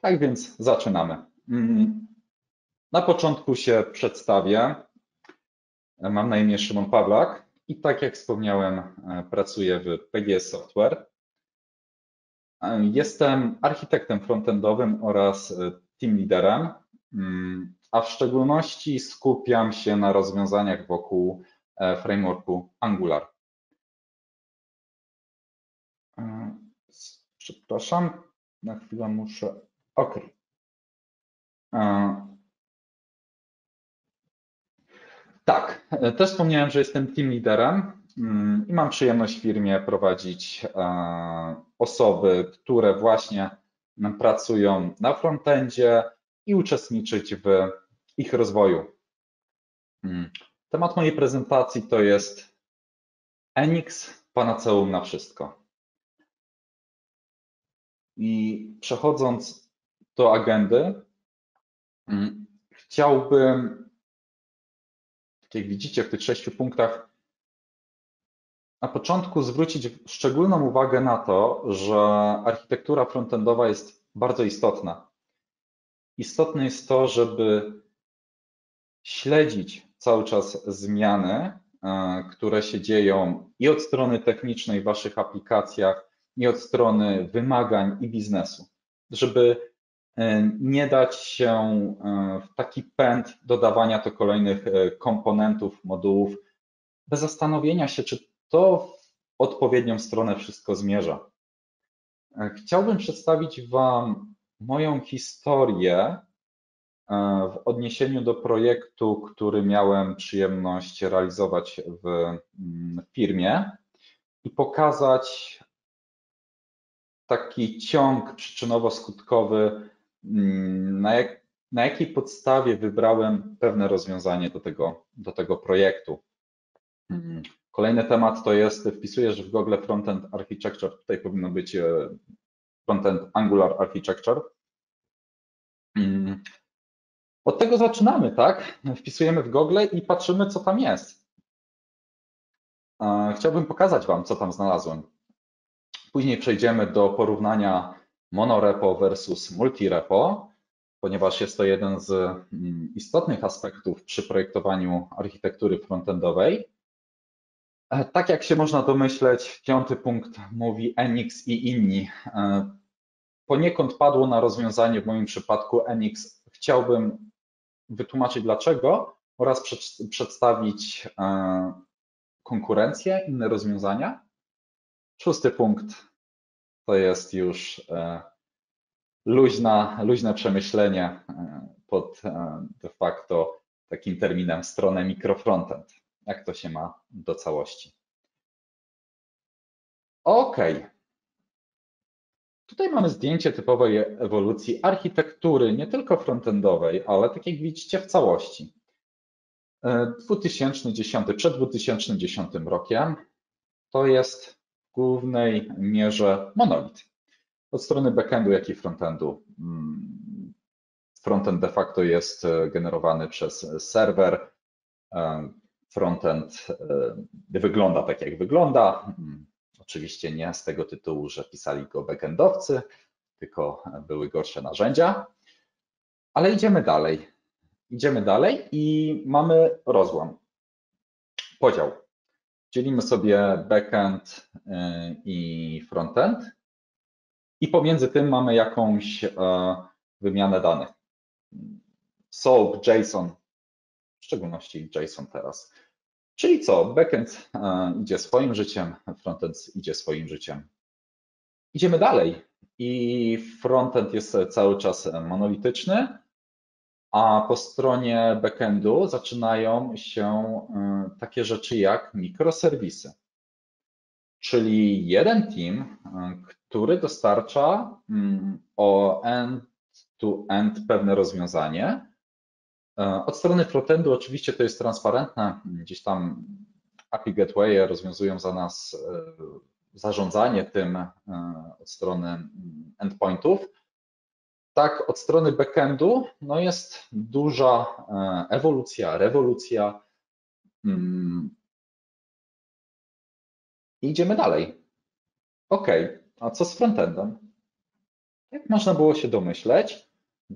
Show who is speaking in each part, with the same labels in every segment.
Speaker 1: Tak więc zaczynamy. Mm, na początku się przedstawię. Mam na imię Szymon Pawlak i tak jak wspomniałem, pracuję w PGS Software. Jestem architektem frontendowym oraz team leaderem, mm, a w szczególności skupiam się na rozwiązaniach wokół frameworku Angular. Przepraszam, na chwilę muszę. OK. Tak, też wspomniałem, że jestem team liderem mm, i mam przyjemność w firmie prowadzić osoby, które właśnie pracują na frontendzie i uczestniczyć w ich rozwoju. Mm, temat mojej prezentacji to jest Enix Panaceum na wszystko. I przechodząc do agendy, mm, chciałbym, tak jak widzicie w tych sześciu punktach, na początku zwrócić szczególną uwagę na to, że architektura frontendowa jest bardzo istotna. Istotne jest to, żeby śledzić cały czas zmiany, e, które się dzieją i od strony technicznej w Waszych aplikacjach, i od strony wymagań i biznesu, żeby nie dać się e, w taki pęd dodawania to kolejnych e, komponentów, modułów, bez zastanowienia się, czy to w odpowiednią stronę wszystko zmierza. Chciałbym przedstawić Wam moją historię w odniesieniu do projektu, który miałem przyjemność realizować w firmie i pokazać taki ciąg przyczynowo-skutkowy, mm, na, jak, na jakiej podstawie wybrałem pewne rozwiązanie do tego, do tego projektu. Mm, kolejny temat to jest, wpisujesz w Google Frontend Architecture, tutaj powinno być e, Frontend Angular Architecture. Mm, od tego zaczynamy, tak? Wpisujemy w Google i patrzymy, co tam jest. Chciałbym pokazać Wam, co tam znalazłem. Później przejdziemy do porównania monorepo versus multirepo, ponieważ jest to jeden z mm, istotnych aspektów przy projektowaniu architektury frontendowej. E, tak jak się można domyśleć, piąty punkt mówi Enix i inni. E, poniekąd padło na rozwiązanie w moim przypadku Enix. Chciałbym wytłumaczyć dlaczego oraz przedstawić e, konkurencję, inne rozwiązania. Szósty punkt to jest już e, luźna, luźne przemyślenie e, pod e, de facto takim terminem stronę mikrofrontend. Jak to się ma do całości? OK. Tutaj mamy zdjęcie typowej ewolucji architektury, nie tylko frontendowej, ale tak jak widzicie w całości. 2010, przed 2010 rokiem to jest głównej mierze monolit. Od strony backendu, jak i frontendu. Mm, frontend de facto jest e, generowany przez serwer. E, frontend e, wygląda tak, jak wygląda. Mm, oczywiście nie z tego tytułu, że pisali go backendowcy, tylko były gorsze narzędzia. Ale idziemy dalej. Idziemy dalej i mamy rozłam, podział. Dzielimy sobie backend y, i frontend i pomiędzy tym mamy jakąś e, wymianę danych. SOAP, JSON, w szczególności JSON teraz. Czyli co? Backend e, idzie swoim życiem, frontend idzie swoim życiem. Idziemy dalej i frontend jest cały czas monolityczny, a po stronie backendu zaczynają się y, takie rzeczy jak mikroserwisy, czyli jeden team, y, który dostarcza mm, o end-to-end pewne rozwiązanie. Y, od strony frontendu oczywiście to jest transparentne, gdzieś tam API Gateway rozwiązują za nas zarządzanie tym od strony mm, endpointów, tak od strony backendu no jest duża e, ewolucja, rewolucja. Mm. I idziemy dalej. OK, a co z frontendem? Jak można było się domyśleć,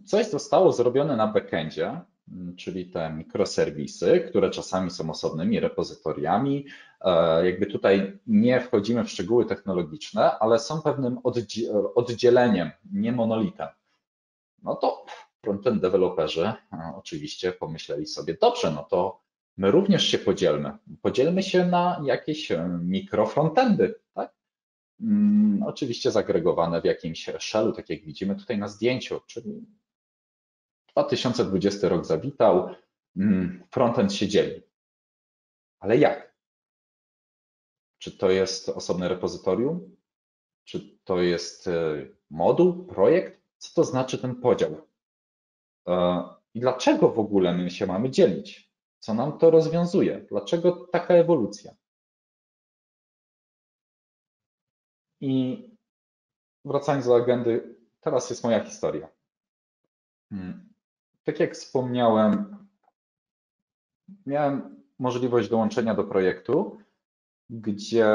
Speaker 1: coś zostało zrobione na backendzie, mm, czyli te mikroserwisy, które czasami są osobnymi repozytoriami. E, jakby tutaj nie wchodzimy w szczegóły technologiczne, ale są pewnym oddzieleniem, nie monolitem. No to frontend deweloperzy e, oczywiście pomyśleli sobie, dobrze, no to my również się podzielmy. Podzielmy się na jakieś e, mikrofrontendy, tak? Hmm, oczywiście zagregowane w jakimś shellu, tak jak widzimy tutaj na zdjęciu, czyli 2020 rok zawitał, hmm, frontend się dzieli. Ale jak? Czy to jest osobne repozytorium? Czy to jest e, moduł, projekt? Co to znaczy ten podział? E, I dlaczego w ogóle my się mamy dzielić? Co nam to rozwiązuje? Dlaczego taka ewolucja? I wracając do agendy, teraz jest moja historia. Hmm. Tak jak wspomniałem, miałem możliwość dołączenia do projektu, gdzie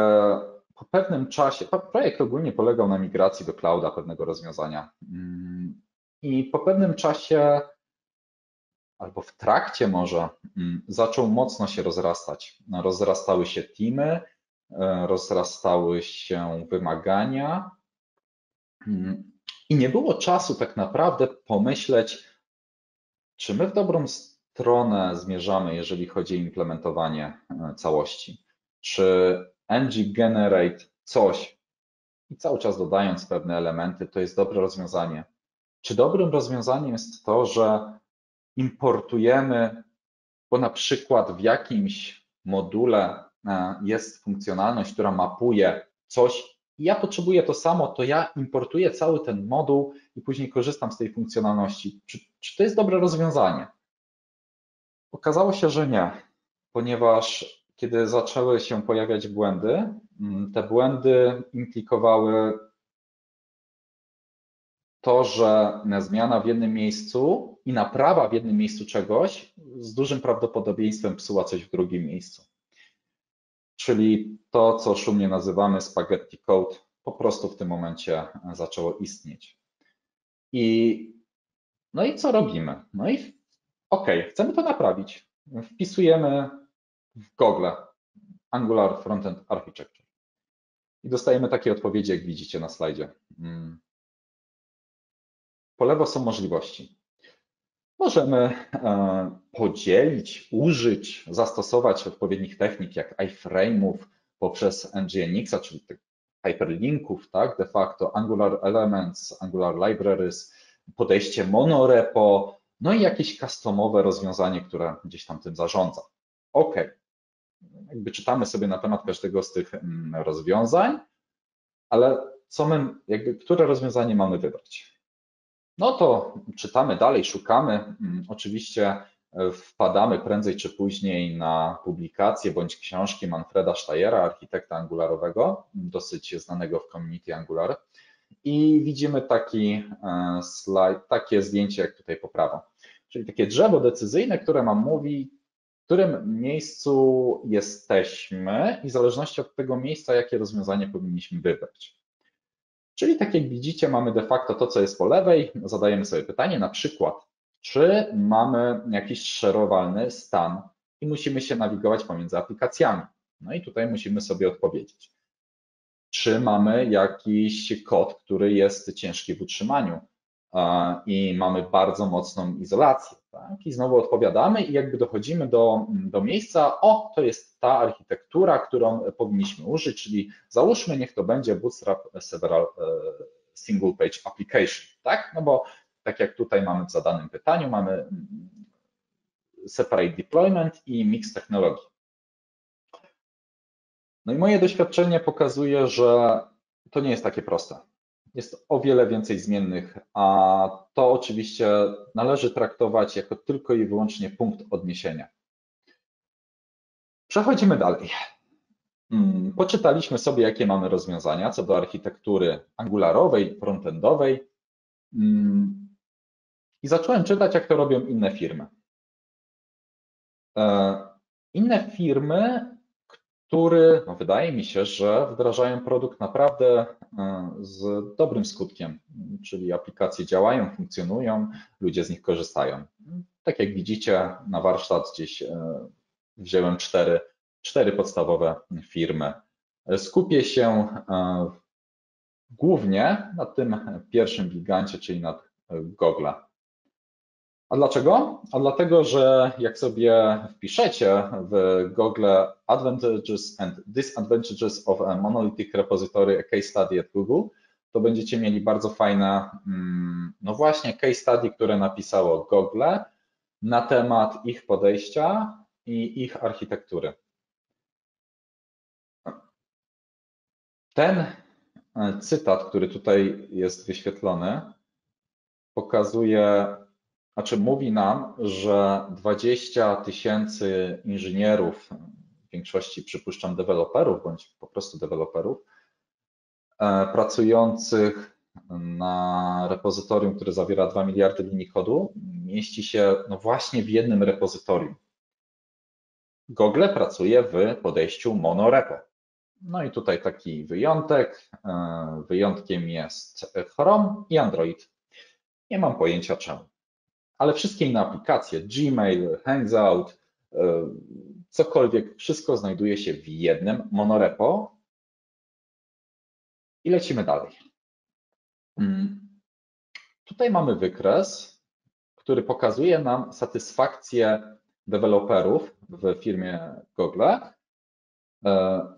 Speaker 1: po pewnym czasie, projekt ogólnie polegał na migracji do clouda pewnego rozwiązania. Hmm. I po pewnym czasie, albo w trakcie może, hmm, zaczął mocno się rozrastać. Rozrastały się teamy, e, rozrastały się wymagania i nie było czasu tak naprawdę pomyśleć, czy my w dobrą stronę zmierzamy, jeżeli chodzi o implementowanie e, całości? Czy ng generate coś i cały czas dodając pewne elementy, to jest dobre rozwiązanie? Czy dobrym rozwiązaniem jest to, że importujemy, bo na przykład w jakimś module e, jest funkcjonalność, która mapuje coś i ja potrzebuję to samo, to ja importuję cały ten moduł i później korzystam z tej funkcjonalności. Czy, czy to jest dobre rozwiązanie? Okazało się, że nie, ponieważ kiedy zaczęły się pojawiać błędy, mm, te błędy implikowały to, że zmiana w jednym miejscu i naprawa w jednym miejscu czegoś z dużym prawdopodobieństwem psuła coś w drugim miejscu czyli to, co szumnie nazywamy spaghetti code, po prostu w tym momencie zaczęło istnieć. I no i co robimy? No i OK, chcemy to naprawić. Wpisujemy w Google Angular Frontend Architecture i dostajemy takie odpowiedzi, jak widzicie na slajdzie. Mm. Po lewo są możliwości. Możemy e, podzielić, użyć, zastosować odpowiednich technik jak iframe'ów poprzez NGINX-a, czyli tych hyperlinków, tak, de facto Angular Elements, Angular Libraries, podejście monorepo, no i jakieś customowe rozwiązanie, które gdzieś tam tym zarządza. OK. Jakby czytamy sobie na temat każdego z tych mm, rozwiązań, ale co my, jakby, które rozwiązanie mamy wybrać? No to czytamy dalej, szukamy. Mm, oczywiście e, wpadamy prędzej czy później na publikację bądź książki Manfreda Steyera, architekta angularowego, dosyć znanego w community Angular. I widzimy taki e, slajd, takie zdjęcie jak tutaj po prawo. Czyli takie drzewo decyzyjne, które nam mówi, którym miejscu jesteśmy i w zależności od tego miejsca, jakie rozwiązanie powinniśmy wybrać. Czyli tak jak widzicie, mamy de facto to, co jest po lewej. Zadajemy sobie pytanie, na przykład, czy mamy jakiś szerowalny stan i musimy się nawigować pomiędzy aplikacjami. No i tutaj musimy sobie odpowiedzieć. Czy mamy jakiś kod, który jest ciężki w utrzymaniu i mamy bardzo mocną izolację? Tak? I znowu odpowiadamy i jakby dochodzimy do, do miejsca, o, to jest ta architektura, którą powinniśmy użyć, czyli załóżmy, niech to będzie Bootstrap Several e, Single Page Application, tak? No bo tak jak tutaj mamy w zadanym pytaniu, mamy mm, Separate Deployment i Mix technologii. No i moje doświadczenie pokazuje, że to nie jest takie proste jest o wiele więcej zmiennych, a to oczywiście należy traktować jako tylko i wyłącznie punkt odniesienia. Przechodzimy dalej. Hmm, poczytaliśmy sobie, jakie mamy rozwiązania co do architektury angularowej, frontendowej hmm, i zacząłem czytać, jak to robią inne firmy. E, inne firmy który no wydaje mi się, że wdrażają produkt naprawdę e, z dobrym skutkiem. czyli aplikacje działają, funkcjonują, ludzie z nich korzystają. Tak jak widzicie, na warsztat gdzieś wziąłem cztery, cztery podstawowe firmy. Skupię się głównie na tym pierwszym gigancie, czyli nad Google. A dlaczego? A dlatego, że jak sobie wpiszecie w Google Advantages and Disadvantages of a Monolithic Repository, a Case Study at Google, to będziecie mieli bardzo fajne, mm, no właśnie, case study, które napisało Google na temat ich podejścia i ich architektury. Ten cytat, który tutaj jest wyświetlony, pokazuje znaczy mówi nam, że 20 tysięcy inżynierów, w większości przypuszczam deweloperów bądź po prostu deweloperów, e, pracujących na repozytorium, które zawiera 2 miliardy linii kodu, mieści się no właśnie w jednym repozytorium. Google pracuje w podejściu monorepo. No i tutaj taki wyjątek. E, wyjątkiem jest Chrome i Android. Nie mam pojęcia czemu ale wszystkie inne aplikacje, Gmail, Hangout, e, cokolwiek, wszystko znajduje się w jednym monorepo. I lecimy dalej. Mm. Tutaj mamy wykres, który pokazuje nam satysfakcję deweloperów w firmie Google e,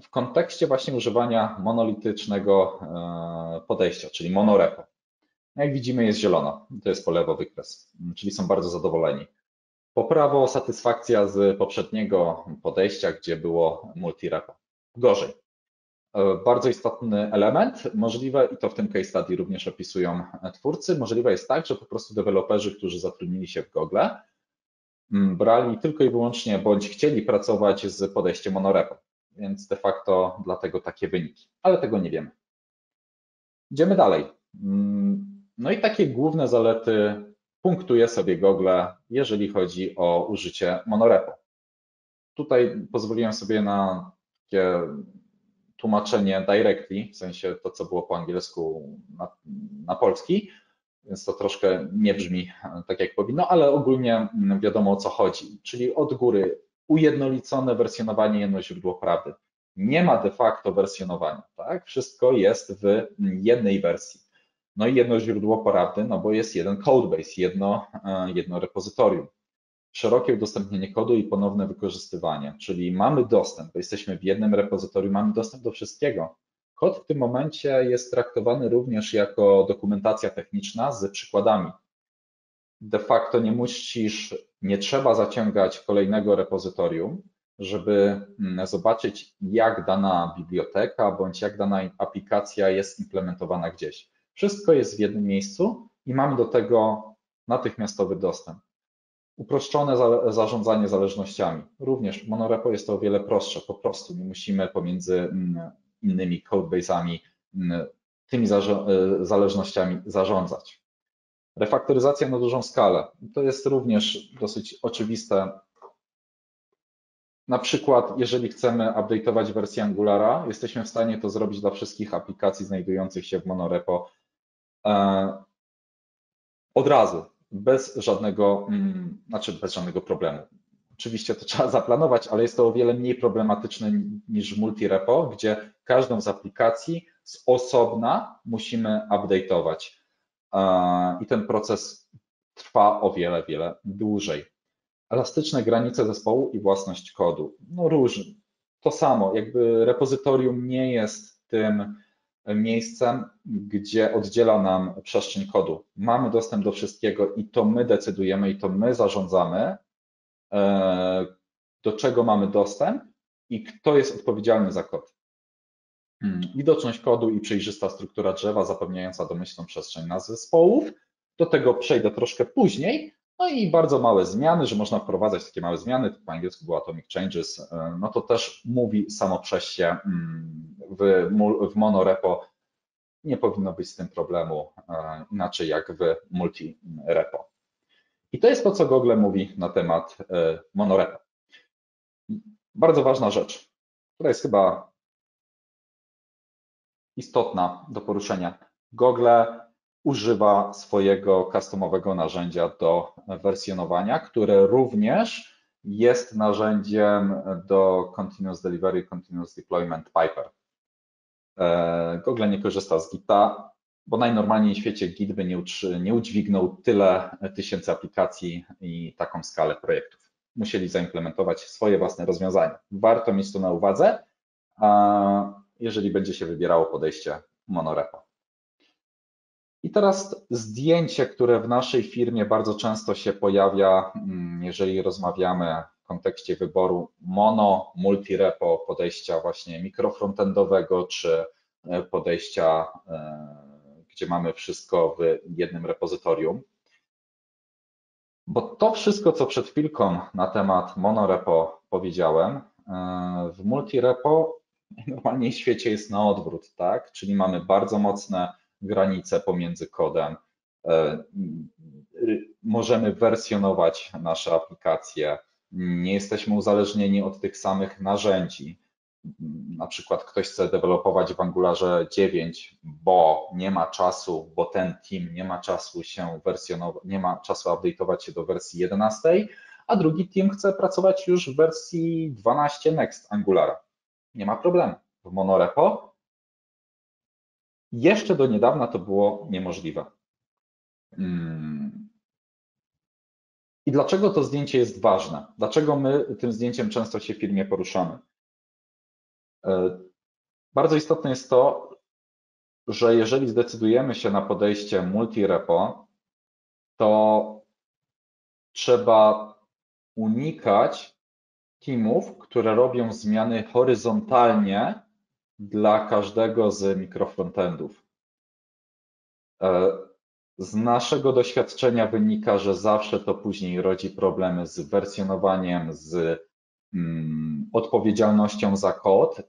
Speaker 1: w kontekście właśnie używania monolitycznego e, podejścia, czyli monorepo. Jak widzimy jest zielono, to jest po lewo wykres, czyli są bardzo zadowoleni. Po prawo satysfakcja z poprzedniego podejścia, gdzie było multi-repo. Gorzej. E, bardzo istotny element, możliwe, i to w tym case study również opisują twórcy, możliwe jest tak, że po prostu deweloperzy, którzy zatrudnili się w Google, brali tylko i wyłącznie, bądź chcieli pracować z podejściem monorepo, więc de facto dlatego takie wyniki, ale tego nie wiemy. Idziemy dalej. No i takie główne zalety punktuje sobie Google, jeżeli chodzi o użycie monorepo. Tutaj pozwoliłem sobie na takie tłumaczenie directly, w sensie to, co było po angielsku na, na polski, więc to troszkę nie brzmi tak, jak powinno, ale ogólnie wiadomo o co chodzi, czyli od góry ujednolicone wersjonowanie, jedno źródło prawdy. Nie ma de facto wersjonowania, tak? Wszystko jest w jednej wersji. No i jedno źródło porady, no bo jest jeden codebase, jedno, e, jedno repozytorium. Szerokie udostępnienie kodu i ponowne wykorzystywanie, czyli mamy dostęp, bo jesteśmy w jednym repozytorium, mamy dostęp do wszystkiego. Kod w tym momencie jest traktowany również jako dokumentacja techniczna z przykładami. De facto nie musisz, nie trzeba zaciągać kolejnego repozytorium, żeby zobaczyć, jak dana biblioteka bądź jak dana aplikacja jest implementowana gdzieś. Wszystko jest w jednym miejscu i mamy do tego natychmiastowy dostęp. Uproszczone zarządzanie zależnościami. Również monorepo jest to o wiele prostsze. Po prostu nie musimy pomiędzy mm, innymi codebase'ami mm, tymi e, zależnościami zarządzać. Refaktoryzacja na dużą skalę. To jest również dosyć oczywiste. Na przykład, jeżeli chcemy update'ować wersję Angulara, jesteśmy w stanie to zrobić dla wszystkich aplikacji znajdujących się w monorepo od razu, bez żadnego, mm, znaczy bez żadnego problemu. Oczywiście to trzeba zaplanować, ale jest to o wiele mniej problematyczne niż multi-repo, gdzie każdą z aplikacji z osobna musimy update'ować. E, I ten proces trwa o wiele, wiele dłużej. Elastyczne granice zespołu i własność kodu. No różnie. To samo, jakby repozytorium nie jest tym miejscem, gdzie oddziela nam przestrzeń kodu. Mamy dostęp do wszystkiego i to my decydujemy i to my zarządzamy, e, do czego mamy dostęp i kto jest odpowiedzialny za kod. Hmm, widoczność kodu i przejrzysta struktura drzewa zapewniająca domyślną przestrzeń nazw zespołów. Do tego przejdę troszkę później. No i bardzo małe zmiany, że można wprowadzać takie małe zmiany, po angielsku było atomic changes, e, no to też mówi samo przez się mm, w, w monorepo nie powinno być z tym problemu e, inaczej jak w multi-repo. I to jest to, co Google mówi na temat e, monorepo. Bardzo ważna rzecz, która jest chyba istotna do poruszenia. Google używa swojego customowego narzędzia do wersjonowania, które również jest narzędziem do Continuous Delivery, Continuous Deployment Piper. E, Google nie korzysta z Gita, bo najnormalniej w świecie Git by nie, nie udźwignął tyle tysięcy aplikacji i taką skalę projektów. Musieli zaimplementować swoje własne rozwiązania. Warto mieć to na uwadze, jeżeli będzie się wybierało podejście monorepo. I teraz zdjęcie, które w naszej firmie bardzo często się pojawia, mm, jeżeli rozmawiamy w kontekście wyboru mono, multi-repo, podejścia właśnie mikrofrontendowego, czy e, podejścia, e, gdzie mamy wszystko w jednym repozytorium. Bo to wszystko, co przed chwilką na temat monorepo powiedziałem, e, w multi-repo normalnie w świecie jest na odwrót, tak? Czyli mamy bardzo mocne granice pomiędzy kodem. E, możemy wersjonować nasze aplikacje, nie jesteśmy uzależnieni od tych samych narzędzi. Na przykład ktoś chce dewelopować w Angularze 9, bo nie ma czasu, bo ten team nie ma czasu się wersjonować, nie ma czasu update'ować się do wersji 11, a drugi team chce pracować już w wersji 12 Next Angulara. Nie ma problemu. W monorepo jeszcze do niedawna to było niemożliwe. Hmm. I dlaczego to zdjęcie jest ważne? Dlaczego my tym zdjęciem często się w firmie poruszamy? E, bardzo istotne jest to, że jeżeli zdecydujemy się na podejście multi-repo, to trzeba unikać teamów, które robią zmiany horyzontalnie dla każdego z mikrofrontendów. E, z naszego doświadczenia wynika, że zawsze to później rodzi problemy z wersjonowaniem, z mm, odpowiedzialnością za kod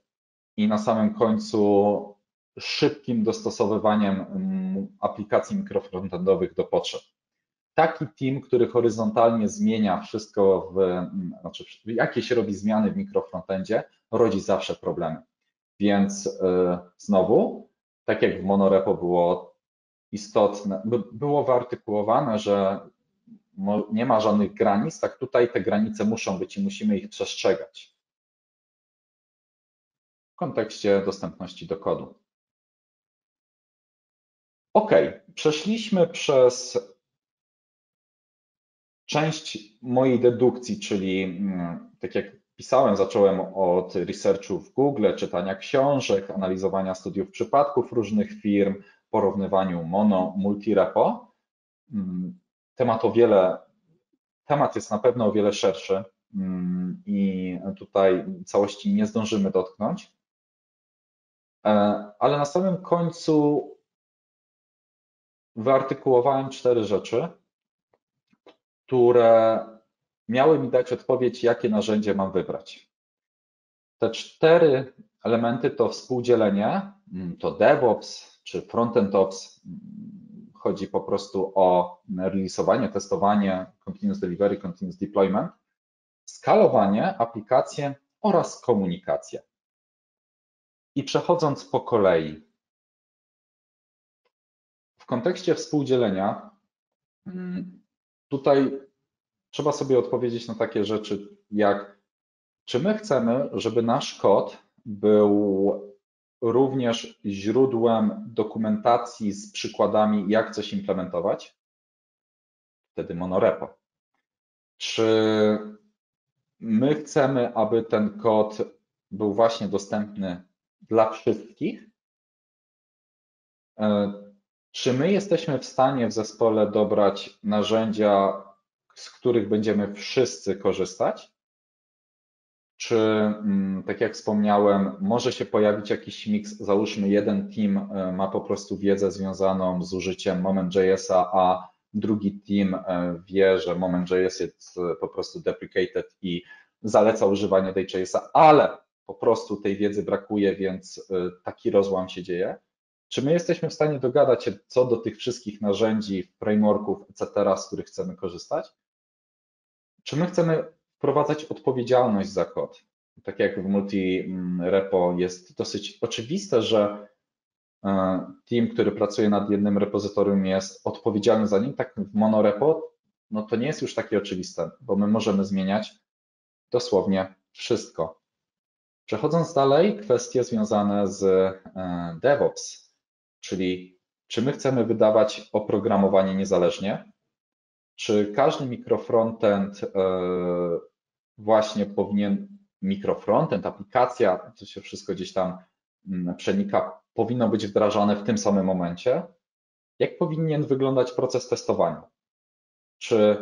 Speaker 1: i na samym końcu szybkim dostosowywaniem mm, aplikacji mikrofrontendowych do potrzeb. Taki team, który horyzontalnie zmienia wszystko, w, mm, znaczy jakieś robi zmiany w mikrofrontendzie, rodzi zawsze problemy. Więc y, znowu, tak jak w monorepo było istotne, było wyartykułowane, że nie ma żadnych granic, tak tutaj te granice muszą być i musimy ich przestrzegać w kontekście dostępności do kodu. OK, przeszliśmy przez część mojej dedukcji, czyli mm, tak jak pisałem, zacząłem od researchu w Google, czytania książek, analizowania studiów przypadków różnych firm, porównywaniu mono, multi-repo. Mm, temat o wiele, temat jest na pewno o wiele szerszy mm, i tutaj całości nie zdążymy dotknąć. E, ale na samym końcu wyartykułowałem cztery rzeczy, które miały mi dać odpowiedź, jakie narzędzie mam wybrać. Te cztery elementy to współdzielenie, mm, to DevOps czy Frontend Ops. Mm, chodzi po prostu o releasowanie, testowanie, continuous delivery, continuous deployment, skalowanie, aplikacje oraz komunikację. I przechodząc po kolei, w kontekście współdzielenia, mm, tutaj trzeba sobie odpowiedzieć na takie rzeczy jak, czy my chcemy, żeby nasz kod był również źródłem dokumentacji z przykładami, jak coś implementować? Wtedy monorepo. Czy my chcemy, aby ten kod był właśnie dostępny dla wszystkich? E, czy my jesteśmy w stanie w zespole dobrać narzędzia z których będziemy wszyscy korzystać? Czy, mm, tak jak wspomniałem, może się pojawić jakiś miks, załóżmy jeden team e, ma po prostu wiedzę związaną z użyciem Moment.jsa, a drugi team e, wie, że Moment.js jest e, po prostu deprecated i zaleca używanie DJS-a, ale po prostu tej wiedzy brakuje, więc taki rozłam się dzieje. Czy my jesteśmy w stanie dogadać się co do tych wszystkich narzędzi, frameworków, etc., z których chcemy korzystać? Czy my chcemy wprowadzać odpowiedzialność za kod? Tak jak w multi-repo jest dosyć oczywiste, że team, który pracuje nad jednym repozytorium jest odpowiedzialny za nim, tak w monorepo, no to nie jest już takie oczywiste, bo my możemy zmieniać dosłownie wszystko. Przechodząc dalej, kwestie związane z e, DevOps, czyli czy my chcemy wydawać oprogramowanie niezależnie, czy każdy mikrofrontend e, właśnie powinien, mikrofrontend, aplikacja, to się wszystko gdzieś tam mm, przenika, powinno być wdrażane w tym samym momencie? Jak powinien wyglądać proces testowania? Czy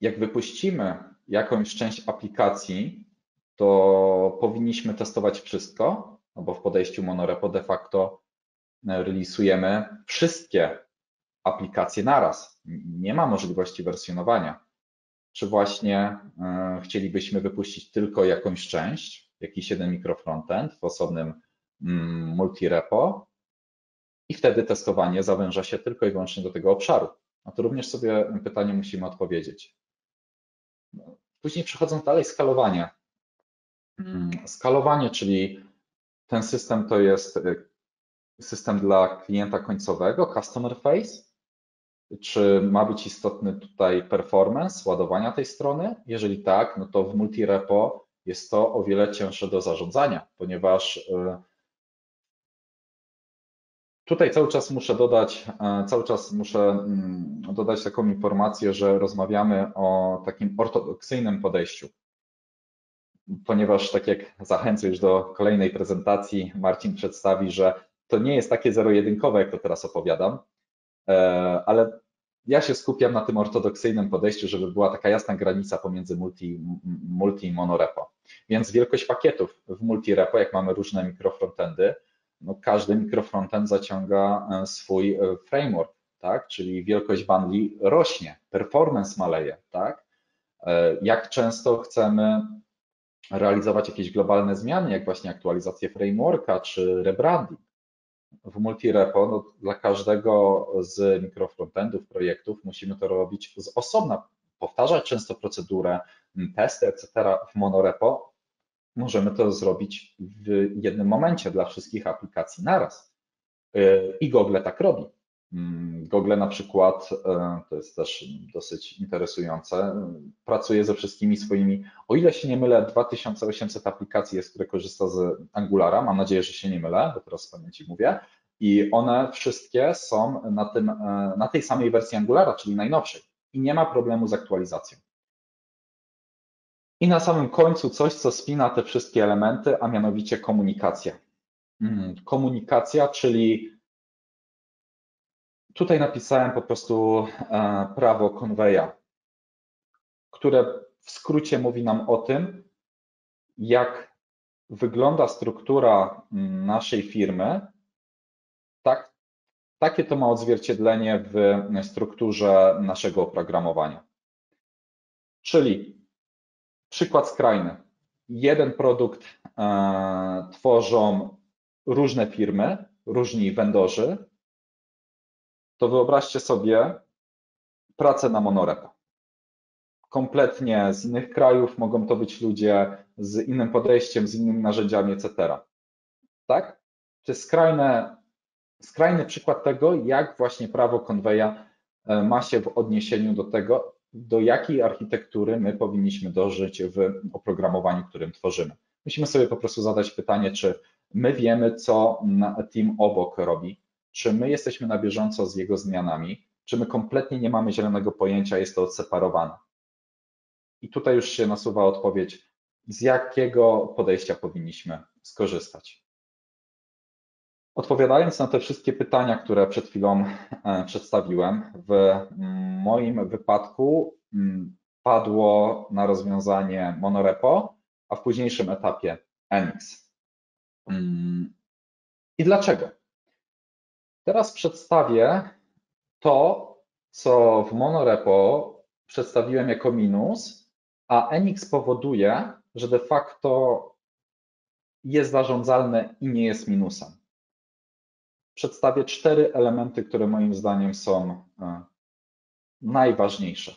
Speaker 1: jak wypuścimy jakąś część aplikacji, to powinniśmy testować wszystko, bo w podejściu monorepo de facto releasujemy wszystkie aplikacje naraz. Nie ma możliwości wersjonowania. Czy właśnie e, chcielibyśmy wypuścić tylko jakąś część, jakiś jeden mikrofrontend w osobnym mm, multirepo i wtedy testowanie zawęża się tylko i wyłącznie do tego obszaru. A to również sobie pytanie musimy odpowiedzieć. Później przechodząc dalej, skalowanie. Mm, skalowanie, czyli ten system to jest e, system dla klienta końcowego, customer face, czy ma być istotny tutaj performance ładowania tej strony? Jeżeli tak, no to w multirepo jest to o wiele cięższe do zarządzania, ponieważ y, tutaj cały czas muszę dodać, y, cały czas muszę mm, dodać taką informację, że rozmawiamy o takim ortodoksyjnym podejściu, ponieważ tak jak zachęcę już do kolejnej prezentacji, Marcin przedstawi, że to nie jest takie zero-jedynkowe, jak to teraz opowiadam, e, ale ja się skupiam na tym ortodoksyjnym podejściu, żeby była taka jasna granica pomiędzy multi, multi i monorepo. Więc wielkość pakietów w multirepo, jak mamy różne mikrofrontendy, no każdy mikrofrontend zaciąga e, swój e, framework, tak? czyli wielkość bundli rośnie, performance maleje. Tak? Jak często chcemy realizować jakieś globalne zmiany, jak właśnie aktualizację frameworka czy rebranding, w multirepo no, dla każdego z mikrofrontendów, projektów musimy to robić z osobna, powtarzać często procedurę, testy, etc. w monorepo. Możemy to zrobić w jednym momencie dla wszystkich aplikacji naraz. Y, I Google tak robi. Mm, Google na przykład, y, to jest też dosyć interesujące, pracuje ze wszystkimi swoimi, o ile się nie mylę, 2800 aplikacji jest, które korzysta z Angulara, mam nadzieję, że się nie mylę, bo teraz z pamięci mówię, i one wszystkie są na, tym, e, na tej samej wersji Angulara, czyli najnowszej i nie ma problemu z aktualizacją. I na samym końcu coś, co spina te wszystkie elementy, a mianowicie komunikacja. Mm, komunikacja, czyli tutaj napisałem po prostu e, prawo Conveya, które w skrócie mówi nam o tym, jak wygląda struktura mm, naszej firmy tak, takie to ma odzwierciedlenie w strukturze naszego oprogramowania. Czyli przykład skrajny. Jeden produkt e, tworzą różne firmy, różni vendorzy, to wyobraźcie sobie pracę na monorepo. Kompletnie z innych krajów, mogą to być ludzie z innym podejściem, z innymi narzędziami, etc. Tak? To jest skrajne skrajny przykład tego, jak właśnie prawo Conveya e, ma się w odniesieniu do tego, do jakiej architektury my powinniśmy dożyć w oprogramowaniu, którym tworzymy. Musimy sobie po prostu zadać pytanie, czy my wiemy, co team obok robi, czy my jesteśmy na bieżąco z jego zmianami, czy my kompletnie nie mamy zielonego pojęcia, jest to odseparowane. I tutaj już się nasuwa odpowiedź, z jakiego podejścia powinniśmy skorzystać. Odpowiadając na te wszystkie pytania, które przed chwilą e, przedstawiłem, w moim wypadku mm, padło na rozwiązanie monorepo, a w późniejszym etapie Enix. Mm, I dlaczego? Teraz przedstawię to, co w monorepo przedstawiłem jako minus, a Enix powoduje, że de facto jest zarządzalne i nie jest minusem przedstawię cztery elementy, które moim zdaniem są e, najważniejsze.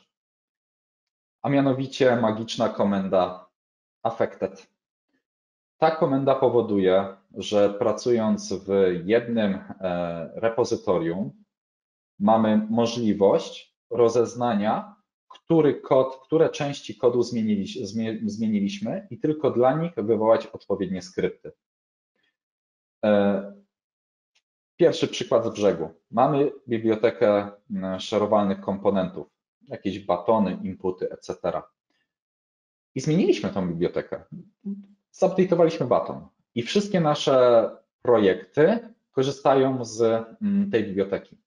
Speaker 1: A mianowicie magiczna komenda affected. Ta komenda powoduje, że pracując w jednym e, repozytorium mamy możliwość rozeznania, który kod, które części kodu zmieniliśmy i tylko dla nich wywołać odpowiednie skrypty. E, pierwszy przykład z brzegu. Mamy bibliotekę szerowalnych komponentów, jakieś batony, inputy, etc. I zmieniliśmy tą bibliotekę. Zupdate'owaliśmy baton i wszystkie nasze projekty korzystają z mm, tej biblioteki.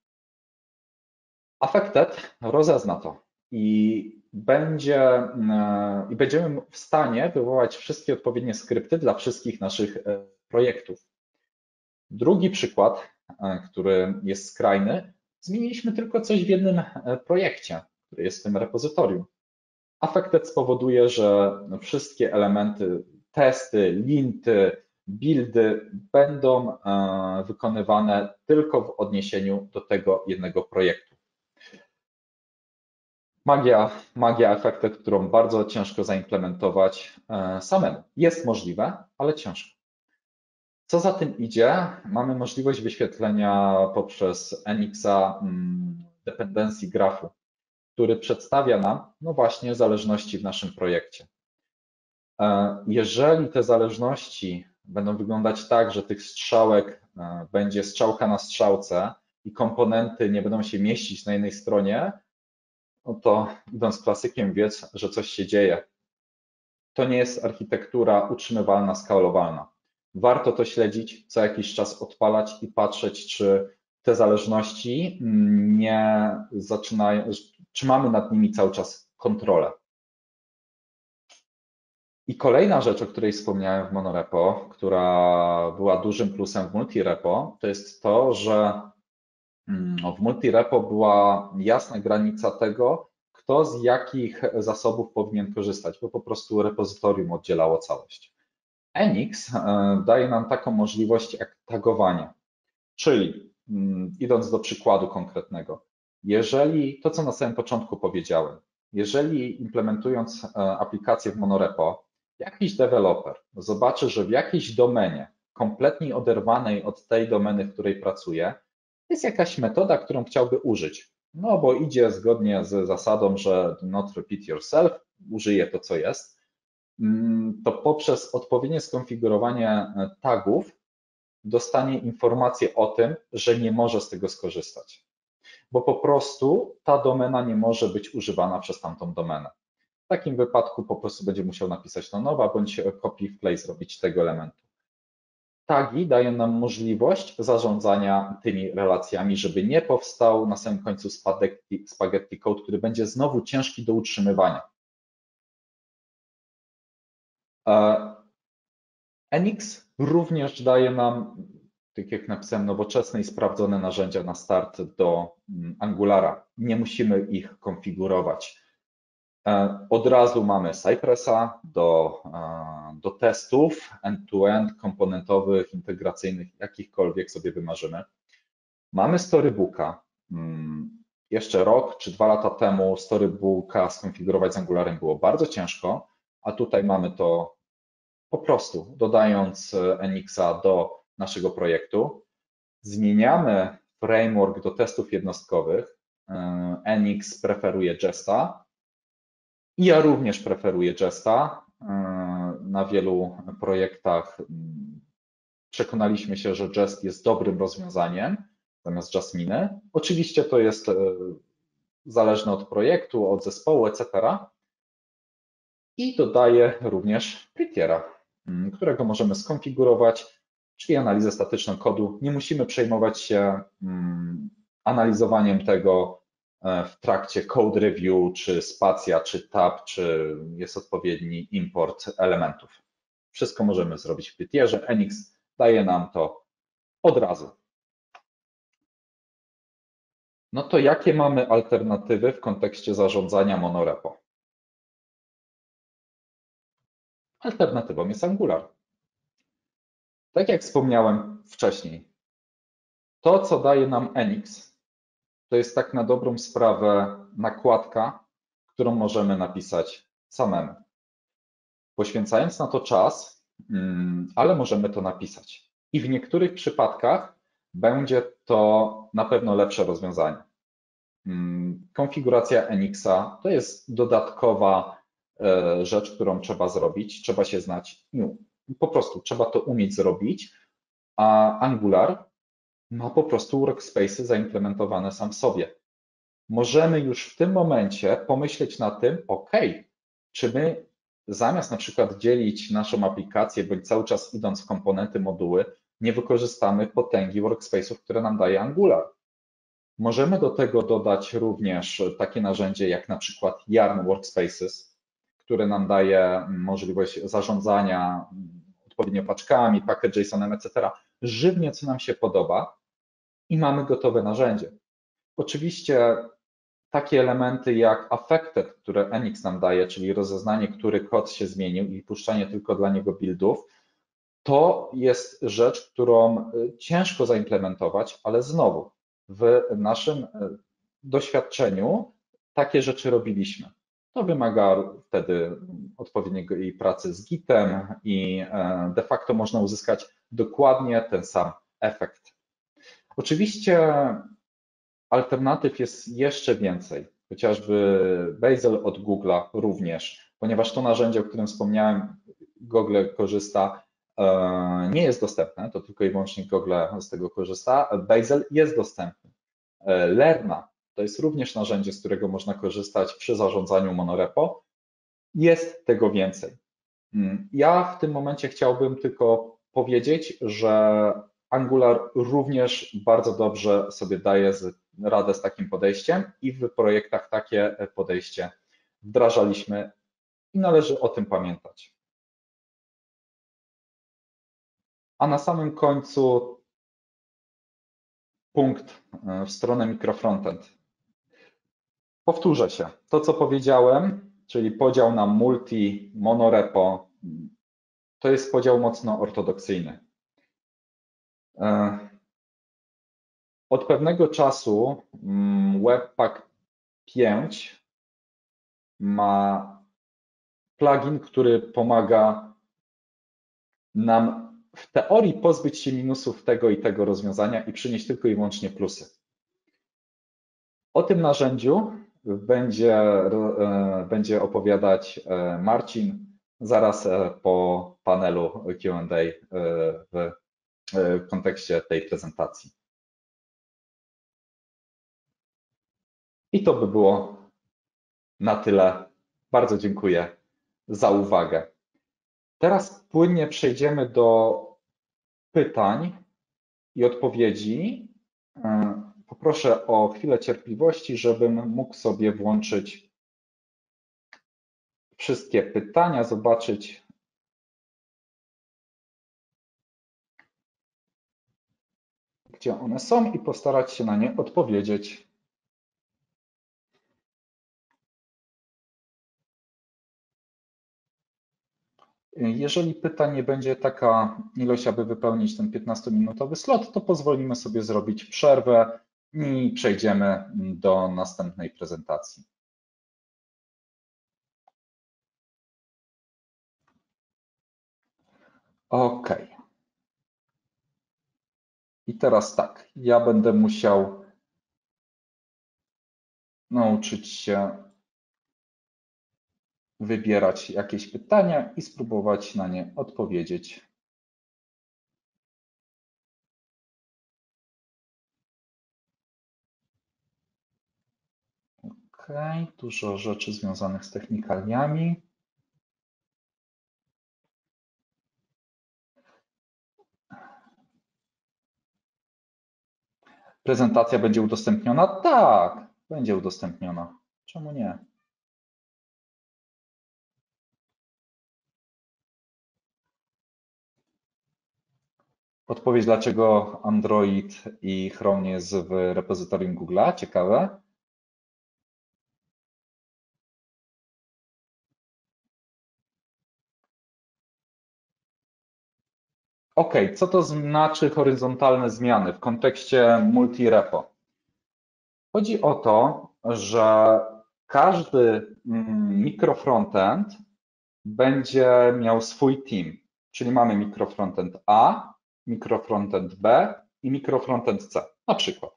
Speaker 1: Affected rozezna to i, będzie, e, i będziemy w stanie wywołać wszystkie odpowiednie skrypty dla wszystkich naszych e, projektów. Drugi przykład, e, który jest skrajny, zmieniliśmy tylko coś w jednym projekcie, który jest w tym repozytorium. Affected spowoduje, że wszystkie elementy, testy, linty, buildy będą wykonywane tylko w odniesieniu do tego jednego projektu. Magia, magia efektu, którą bardzo ciężko zaimplementować e, samemu. Jest możliwe, ale ciężko. Co za tym idzie, mamy możliwość wyświetlenia poprzez Enixa mm, dependencji grafu, który przedstawia nam, no właśnie, zależności w naszym projekcie. E, jeżeli te zależności będą wyglądać tak, że tych strzałek e, będzie strzałka na strzałce i komponenty nie będą się mieścić na jednej stronie, no to idąc klasykiem wiedz, że coś się dzieje. To nie jest architektura utrzymywalna, skalowalna. Warto to śledzić, co jakiś czas odpalać i patrzeć, czy te zależności nie zaczynają, czy mamy nad nimi cały czas kontrolę. I kolejna rzecz, o której wspomniałem w monorepo, która była dużym plusem w multirepo, to jest to, że Mm, w multirepo była jasna granica tego, kto z jakich zasobów powinien korzystać, bo po prostu repozytorium oddzielało całość. Enix e, daje nam taką możliwość jak tagowania, czyli mm, idąc do przykładu konkretnego, jeżeli to, co na samym początku powiedziałem, jeżeli implementując e, aplikację w monorepo, jakiś deweloper zobaczy, że w jakiejś domenie kompletnie oderwanej od tej domeny, w której pracuje, jest jakaś metoda, którą chciałby użyć. No bo idzie zgodnie z zasadą, że do not repeat yourself, użyje to, co jest, mm, to poprzez odpowiednie skonfigurowanie e, tagów dostanie informację o tym, że nie może z tego skorzystać. Bo po prostu ta domena nie może być używana przez tamtą domenę. W takim wypadku po prostu będzie musiał napisać na nowa bądź copy wklej zrobić tego elementu tagi dają nam możliwość zarządzania tymi relacjami, żeby nie powstał na samym końcu spaghetti, spaghetti code, który będzie znowu ciężki do utrzymywania. E, Enix również daje nam, tak jak napisałem, nowoczesne i sprawdzone narzędzia na start do mm, Angulara. Nie musimy ich konfigurować. E, od razu mamy Cypressa do, e, do testów end-to-end, komponentowych, integracyjnych, jakichkolwiek sobie wymarzymy. Mamy Storybooka. Mm, jeszcze rok czy dwa lata temu Storybooka skonfigurować z Angularem było bardzo ciężko, a tutaj mamy to po prostu dodając Enixa do naszego projektu. Zmieniamy framework do testów jednostkowych. E, Enix preferuje Jesta, ja również preferuję Jesta. E, na wielu projektach przekonaliśmy się, że Jest jest dobrym rozwiązaniem zamiast Jasmine. Oczywiście to jest e, zależne od projektu, od zespołu, etc. I dodaję również Prettiera, którego możemy skonfigurować, czyli analizę statyczną kodu. Nie musimy przejmować się analizowaniem tego, w trakcie code review, czy spacja, czy tab, czy jest odpowiedni import elementów. Wszystko możemy zrobić w Pytierze. Enix daje nam to od razu. No to jakie mamy alternatywy w kontekście zarządzania monorepo? Alternatywą jest Angular. Tak jak wspomniałem wcześniej, to co daje nam Enix to jest tak na dobrą sprawę nakładka, którą możemy napisać samemu. Poświęcając na to czas, mm, ale możemy to napisać. I w niektórych przypadkach będzie to na pewno lepsze rozwiązanie. Mm, konfiguracja Enixa to jest dodatkowa e, rzecz, którą trzeba zrobić, trzeba się znać, po prostu trzeba to umieć zrobić, a Angular ma po prostu workspace'y zaimplementowane sam w sobie. Możemy już w tym momencie pomyśleć na tym, ok, czy my zamiast na przykład dzielić naszą aplikację, bądź cały czas idąc w komponenty, moduły, nie wykorzystamy potęgi workspace'ów, które nam daje Angular. Możemy do tego dodać również takie narzędzie jak na przykład Yarn Workspaces, które nam daje możliwość zarządzania odpowiednio paczkami, package JSON-em, etc. Żywnie, co nam się podoba i mamy gotowe narzędzie. Oczywiście takie elementy jak affected, które Enix nam daje, czyli rozeznanie, który kod się zmienił i puszczanie tylko dla niego buildów, to jest rzecz, którą y, ciężko zaimplementować, ale znowu w naszym y, doświadczeniu takie rzeczy robiliśmy. To wymaga wtedy odpowiedniej pracy z Gitem i e, de facto można uzyskać dokładnie ten sam efekt. Oczywiście alternatyw jest jeszcze więcej, chociażby Bazel od Google'a również, ponieważ to narzędzie, o którym wspomniałem, Google korzysta, e, nie jest dostępne, to tylko i wyłącznie Google z tego korzysta. Bazel jest dostępny. E, Lerna to jest również narzędzie, z którego można korzystać przy zarządzaniu monorepo. Jest tego więcej. Mm, ja w tym momencie chciałbym tylko powiedzieć, że Angular również bardzo dobrze sobie daje radę z takim podejściem i w projektach takie podejście wdrażaliśmy i należy o tym pamiętać. A na samym końcu punkt e, w stronę mikrofrontend. Powtórzę się. To, co powiedziałem, czyli podział na multi, monorepo, to jest podział mocno ortodoksyjny. E, od pewnego czasu mm, Webpack 5 ma plugin, który pomaga nam w teorii pozbyć się minusów tego i tego rozwiązania i przynieść tylko i wyłącznie plusy. O tym narzędziu będzie, e, będzie opowiadać e, Marcin zaraz po panelu QA w w kontekście tej prezentacji. I to by było na tyle. Bardzo dziękuję za uwagę. Teraz płynnie przejdziemy do pytań i odpowiedzi. Poproszę o chwilę cierpliwości, żebym mógł sobie włączyć wszystkie pytania, zobaczyć gdzie one są i postarać się na nie odpowiedzieć. Jeżeli pytań nie będzie taka ilość, aby wypełnić ten 15-minutowy slot, to pozwolimy sobie zrobić przerwę i przejdziemy do następnej prezentacji. OK. I teraz tak, ja będę musiał nauczyć się wybierać jakieś pytania i spróbować na nie odpowiedzieć. OK, dużo rzeczy związanych z technikaliami. Prezentacja będzie udostępniona? Tak, będzie udostępniona. Czemu nie? Odpowiedź, dlaczego Android i Chrome jest w repozytorium Google'a. Ciekawe. OK, co to znaczy horyzontalne zmiany w kontekście multi-repo? Chodzi o to, że każdy mm, mikrofrontend będzie miał swój team. Czyli mamy mikrofrontend A, mikrofrontend B i mikrofrontend C, na przykład.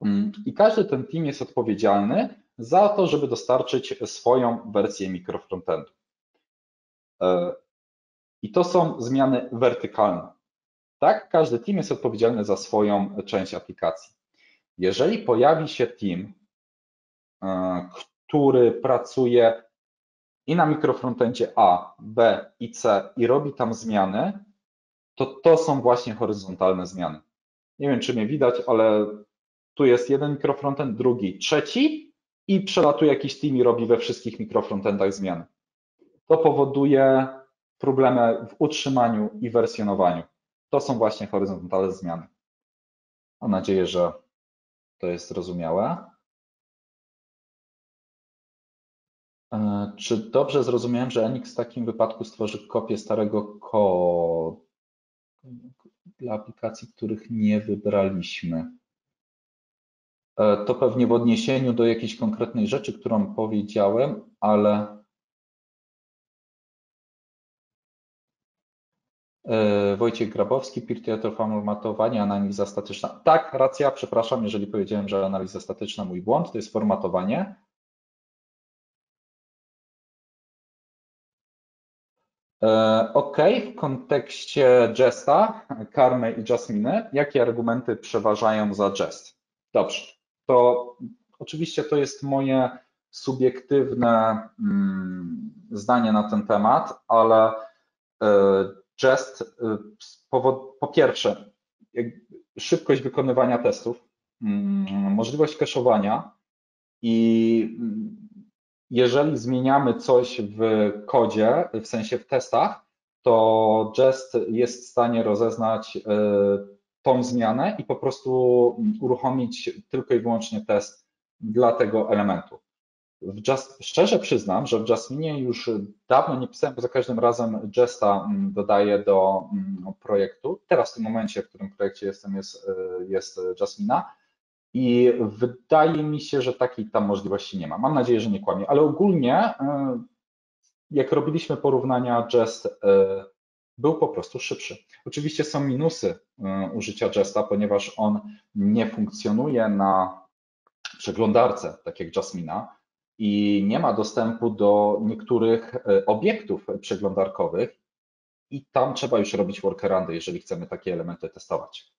Speaker 1: Mm, I każdy ten team jest odpowiedzialny za to, żeby dostarczyć swoją wersję mikrofrontendu. I to są zmiany wertykalne. Tak, każdy team jest odpowiedzialny za swoją część aplikacji. Jeżeli pojawi się team, e, który pracuje i na mikrofrontendzie A, B i C i robi tam zmiany, to to są właśnie horyzontalne zmiany. Nie wiem, czy mnie widać, ale tu jest jeden mikrofrontend, drugi, trzeci i przelatuje jakiś team i robi we wszystkich mikrofrontendach zmiany. To powoduje problemy w utrzymaniu i wersjonowaniu. To są właśnie horyzontalne zmiany. Mam nadzieję, że to jest zrozumiałe. E, czy dobrze zrozumiałem, że Enix w takim wypadku stworzy kopię starego kodu dla aplikacji, których nie wybraliśmy? E, to pewnie w odniesieniu do jakiejś konkretnej rzeczy, którą powiedziałem, ale Wojciech Grabowski, Peer formatowanie, analiza statyczna. Tak, racja, przepraszam, jeżeli powiedziałem, że analiza statyczna mój błąd, to jest formatowanie. E, OK, w kontekście Jesta, Karmy i Jasmine, jakie argumenty przeważają za Jest? Dobrze to oczywiście to jest moje subiektywne mm, zdanie na ten temat, ale e, Jest e, po pierwsze szybkość wykonywania testów, mm, możliwość cache'owania i mm, jeżeli zmieniamy coś w kodzie, w sensie w testach, to Jest jest w stanie rozeznać e, tą zmianę i po prostu uruchomić tylko i wyłącznie test dla tego elementu. Just, szczerze przyznam, że w Jasminie już dawno nie pisałem, bo za każdym razem Jesta mm, dodaję do mm, projektu. Teraz w tym momencie, w którym projekcie jestem, jest, e, jest Jasmina i wydaje mi się, że takiej tam możliwości nie ma. Mam nadzieję, że nie kłamie, ale ogólnie e, jak robiliśmy porównania Jest był po prostu szybszy. Oczywiście są minusy e, użycia Jesta, ponieważ on nie funkcjonuje na przeglądarce, tak jak Jasmina, i nie ma dostępu do niektórych e, obiektów przeglądarkowych i tam trzeba już robić workaroundy, jeżeli chcemy takie elementy testować.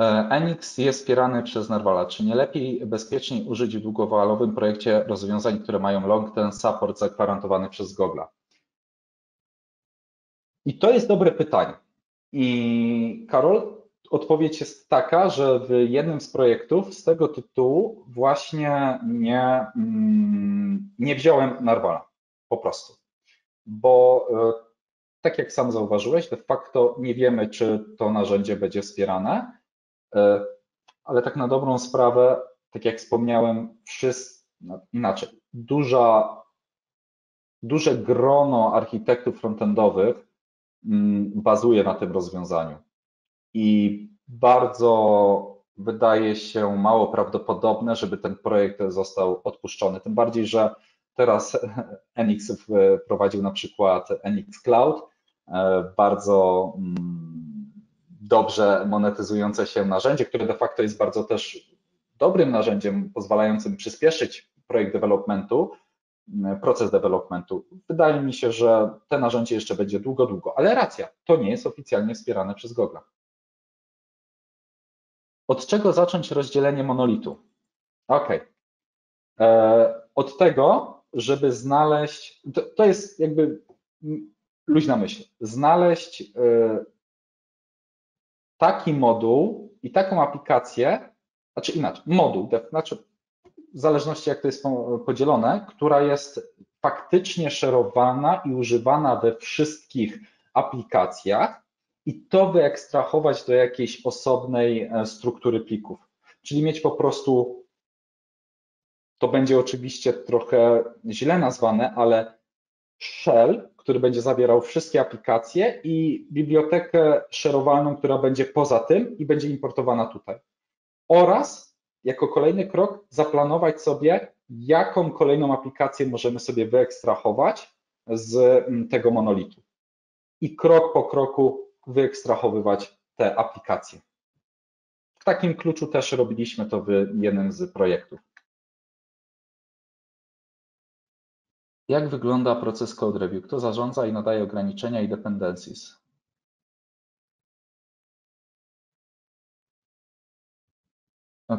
Speaker 1: E, Enix jest wspierany przez Narwala. Czy nie lepiej bezpieczniej użyć w długofalowym projekcie rozwiązań, które mają long-term support zagwarantowany przez Google? I to jest dobre pytanie. I Karol, odpowiedź jest taka, że w jednym z projektów z tego tytułu właśnie nie, mm, nie wziąłem Narwala. Po prostu. Bo e, tak jak sam zauważyłeś, de facto nie wiemy, czy to narzędzie będzie wspierane E, ale tak na dobrą sprawę, tak jak wspomniałem, wszyscy, no, inaczej, duża, duże grono architektów frontendowych mm, bazuje na tym rozwiązaniu i bardzo wydaje się mało prawdopodobne, żeby ten projekt został odpuszczony. Tym bardziej, że teraz Enix wprowadził na przykład Enix Cloud, e, bardzo mm, dobrze monetyzujące się narzędzie, które de facto jest bardzo też dobrym narzędziem pozwalającym przyspieszyć projekt developmentu, proces developmentu. Wydaje mi się, że te narzędzie jeszcze będzie długo, długo, ale racja, to nie jest oficjalnie wspierane przez Google. Od czego zacząć rozdzielenie monolitu? OK. E, od tego, żeby znaleźć, to, to jest jakby luźna myśl, znaleźć e, taki moduł i taką aplikację, znaczy inaczej, moduł, znaczy w zależności jak to jest podzielone, która jest faktycznie szerowana i używana we wszystkich aplikacjach i to wyekstrahować do jakiejś osobnej e, struktury plików. Czyli mieć po prostu, to będzie oczywiście trochę źle nazwane, ale shell, który będzie zawierał wszystkie aplikacje i bibliotekę szerowalną, która będzie poza tym i będzie importowana tutaj. Oraz jako kolejny krok zaplanować sobie jaką kolejną aplikację możemy sobie wyekstrahować z tego monolitu i krok po kroku wyekstrahowywać te aplikacje. W takim kluczu też robiliśmy to w jednym z projektów. Jak wygląda proces code review? Kto zarządza i nadaje ograniczenia i dependencies?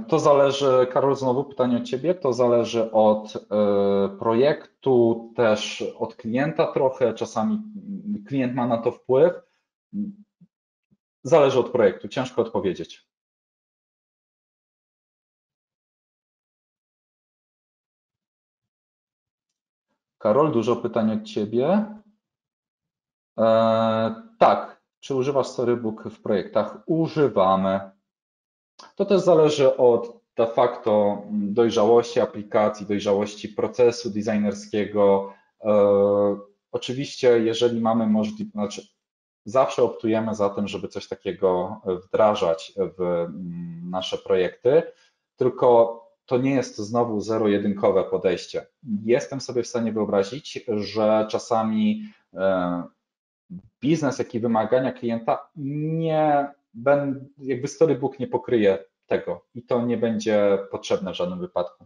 Speaker 1: To zależy, Karol, znowu pytanie od Ciebie, to zależy od e, projektu, też od klienta trochę, czasami klient ma na to wpływ. Zależy od projektu, ciężko odpowiedzieć. Karol, dużo pytań od Ciebie. E, tak, czy używasz Storybook w projektach? Używamy. To też zależy od de facto dojrzałości aplikacji, dojrzałości procesu designerskiego. E, oczywiście, jeżeli mamy możliwość, znaczy zawsze optujemy za tym, żeby coś takiego wdrażać w nasze projekty, tylko to nie jest znowu zero-jedynkowe podejście. Jestem sobie w stanie wyobrazić, że czasami e, biznes, jak i wymagania klienta nie jakby storybook nie pokryje tego i to nie będzie potrzebne w żadnym wypadku.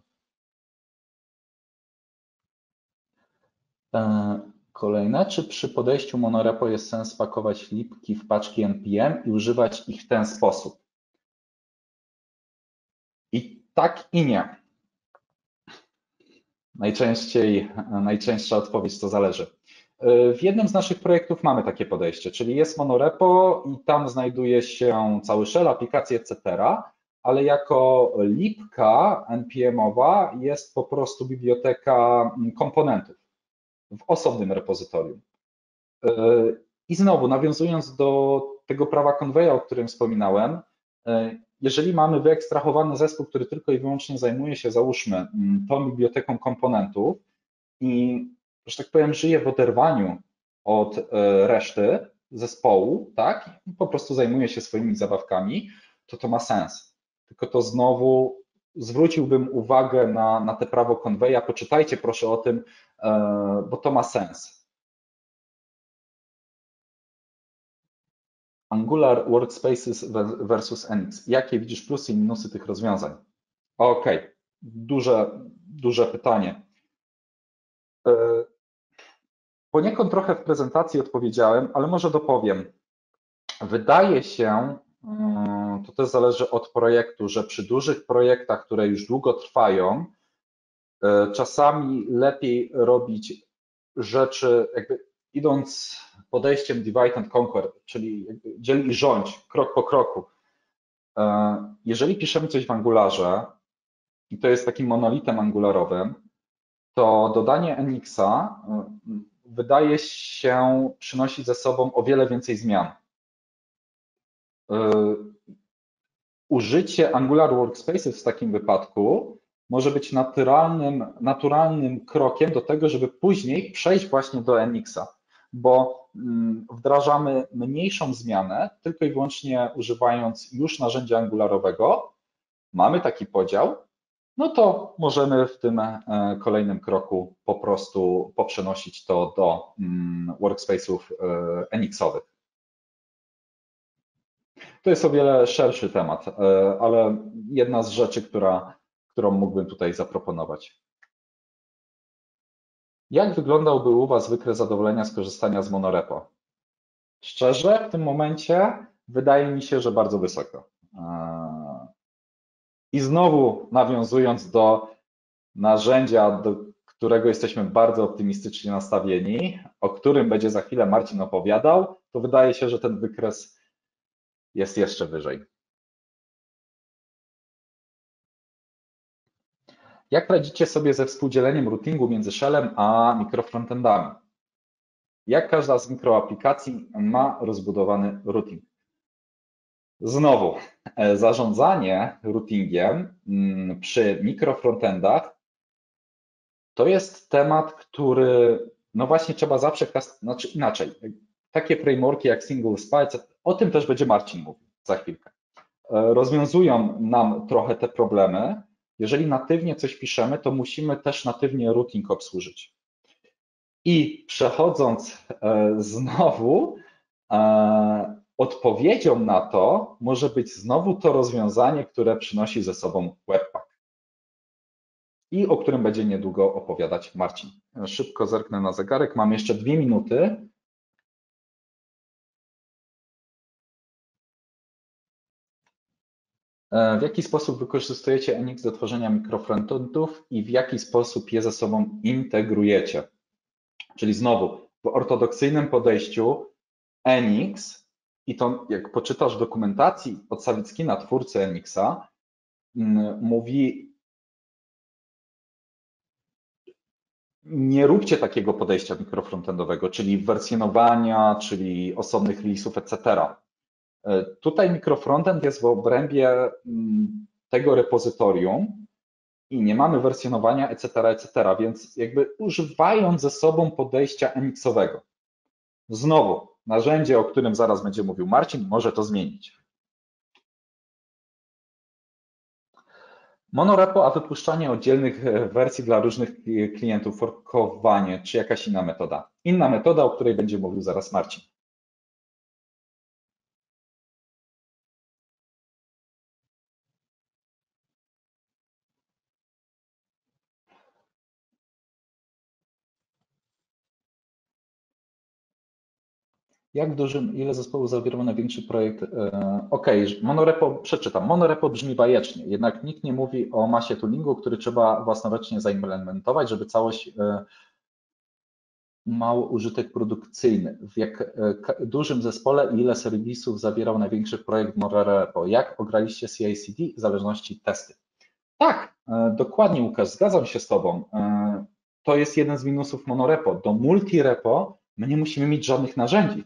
Speaker 1: Kolejne, czy przy podejściu monorepo jest sens pakować lipki w paczki NPM i używać ich w ten sposób? I tak i nie. Najczęściej, najczęstsza odpowiedź to zależy. W jednym z naszych projektów mamy takie podejście, czyli jest monorepo i tam znajduje się cały shell, aplikacje, etc., ale jako lipka npm-owa jest po prostu biblioteka komponentów w osobnym repozytorium. I znowu, nawiązując do tego prawa konweja, o którym wspominałem, jeżeli mamy wyekstrahowany zespół, który tylko i wyłącznie zajmuje się, załóżmy, tą biblioteką komponentów i że tak powiem, żyje w oderwaniu od e, reszty zespołu, tak, i po prostu zajmuje się swoimi zabawkami, to to ma sens. Tylko to znowu zwróciłbym uwagę na, na te prawo konweja, poczytajcie proszę o tym, e, bo to ma sens. Angular Workspaces versus NX. Jakie widzisz plusy i minusy tych rozwiązań? OK, duże, duże pytanie. E, Poniekąd trochę w prezentacji odpowiedziałem, ale może dopowiem. Wydaje się, mm, to też zależy od projektu, że przy dużych projektach, które już długo trwają, e, czasami lepiej robić rzeczy, jakby idąc podejściem divide and conquer, czyli dziel i rządź, krok po kroku. E, jeżeli piszemy coś w Angularze, i to jest takim monolitem angularowym, to dodanie NX-a wydaje się przynosić ze sobą o wiele więcej zmian. Użycie Angular Workspaces w takim wypadku może być naturalnym, naturalnym krokiem do tego, żeby później przejść właśnie do NX-a, bo mm, wdrażamy mniejszą zmianę tylko i wyłącznie używając już narzędzia angularowego. Mamy taki podział, no to możemy w tym e, kolejnym kroku po prostu poprzenosić to do mm, workspace'ów e, NX-owych. To jest o wiele szerszy temat, e, ale jedna z rzeczy, która, którą mógłbym tutaj zaproponować. Jak wyglądałby u Was wykres zadowolenia z korzystania z monorepo? Szczerze, w tym momencie wydaje mi się, że bardzo wysoko. I znowu nawiązując do narzędzia, do którego jesteśmy bardzo optymistycznie nastawieni, o którym będzie za chwilę Marcin opowiadał, to wydaje się, że ten wykres jest jeszcze wyżej. Jak radzicie sobie ze współdzieleniem routingu między shellem a mikrofrontendami? Jak każda z mikroaplikacji ma rozbudowany routing? Znowu, e, zarządzanie routingiem mm, przy mikrofrontendach to jest temat, który no właśnie trzeba zawsze, znaczy inaczej, takie frameworki jak Single Spite, o tym też będzie Marcin mówił za chwilkę. E, rozwiązują nam trochę te problemy, Jeżeli natywnie coś piszemy, to musimy też natywnie routing obsłużyć. I przechodząc e, znowu, e, odpowiedzią na to może być znowu to rozwiązanie, które przynosi ze sobą Webpack i o którym będzie niedługo opowiadać Marcin. Szybko zerknę na zegarek, mam jeszcze dwie minuty. W jaki sposób wykorzystujecie Enix do tworzenia mikrofrontendów i w jaki sposób je ze sobą integrujecie? Czyli znowu, w ortodoksyjnym podejściu Enix, i to jak poczytasz dokumentacji od Sawickina, twórcy Enixa, mówi nie róbcie takiego podejścia mikrofrontendowego, czyli wersjonowania, czyli osobnych release'ów, etc. E, tutaj mikrofrontend jest w obrębie mm, tego repozytorium i nie mamy wersjonowania, etc., etc., więc jakby używając ze sobą podejścia Enixowego. Znowu, narzędzie, o którym zaraz będzie mówił Marcin, może to zmienić. Monorepo, a wypuszczanie oddzielnych e, wersji dla różnych klientów, forkowanie, czy jakaś inna metoda? Inna metoda, o której będzie mówił zaraz Marcin. Jak dużym, ile zespołów zawiera największy projekt? E, OK, monorepo, przeczytam. Monorepo brzmi bajecznie, jednak nikt nie mówi o masie toolingu, który trzeba własnoręcznie zaimplementować, żeby całość e, mało użytek produkcyjny. W jak e, dużym zespole ile serwisów zawierał największy projekt Monorepo? Jak ograliście CI/CD w zależności testy? Tak, dokładnie Łukasz, zgadzam się z Tobą. To jest jeden z minusów monorepo. Do multirepo my nie musimy mieć żadnych narzędzi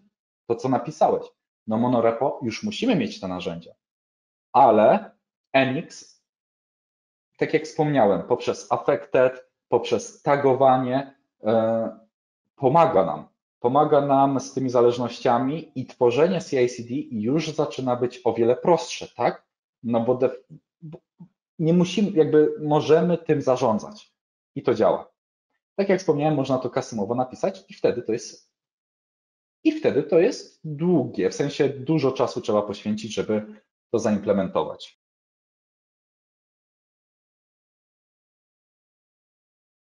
Speaker 1: to, co napisałeś. No monorepo już musimy mieć te narzędzia, ale Enix, tak jak wspomniałem, poprzez affected, poprzez tagowanie e, pomaga nam. Pomaga nam z tymi zależnościami i tworzenie CI/CD już zaczyna być o wiele prostsze, tak? No bo, bo nie musimy, jakby możemy tym zarządzać i to działa. Tak jak wspomniałem, można to customowo napisać i wtedy to jest i wtedy to jest długie, w sensie dużo czasu trzeba poświęcić, żeby to zaimplementować.